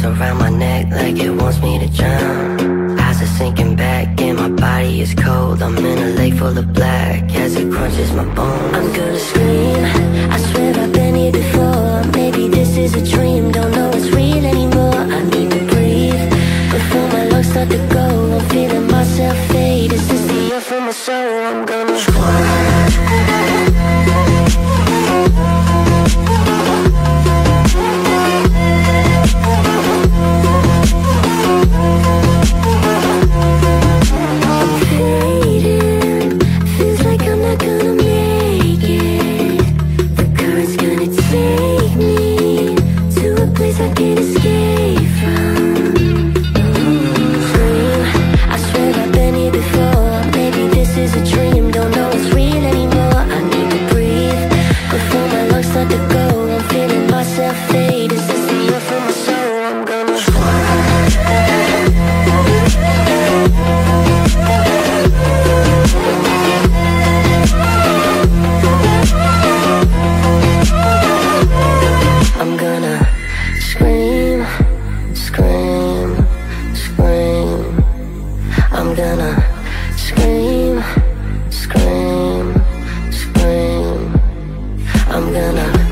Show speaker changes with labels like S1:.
S1: hands around my neck like it wants me to drown. Eyes are sinking back and my body is cold. I'm in a lake full of black as it crunches my bones. I'm gonna scream, I swear I've been here before. Maybe this is a dream, don't know it's real anymore. I need to breathe before my lungs start to go I'm feeling myself fade, is this the end for my soul? I'm gonna try I'm gonna